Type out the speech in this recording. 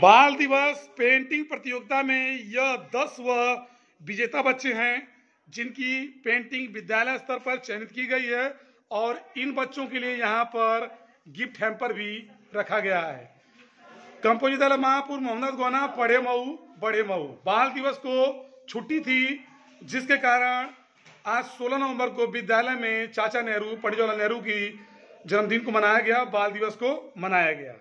बाल दिवस पेंटिंग प्रतियोगिता में यह दस व विजेता बच्चे हैं, जिनकी पेंटिंग विद्यालय स्तर पर चयनित की गई है और इन बच्चों के लिए यहाँ पर गिफ्ट हैम्पर भी रखा गया है। कंपोजिट महापुर मोहम्मद गोना, पढ़े मऊ, बड़े मऊ। बाल दिवस को छुट्टी थी, जिसके कारण आज 16 नवंबर को विद्यालय में चाचा नेहरू, पंडित जवाहरलाल नेहरू की जन्मदिन को मनाया गया, बाल दिवस को मनाया गया।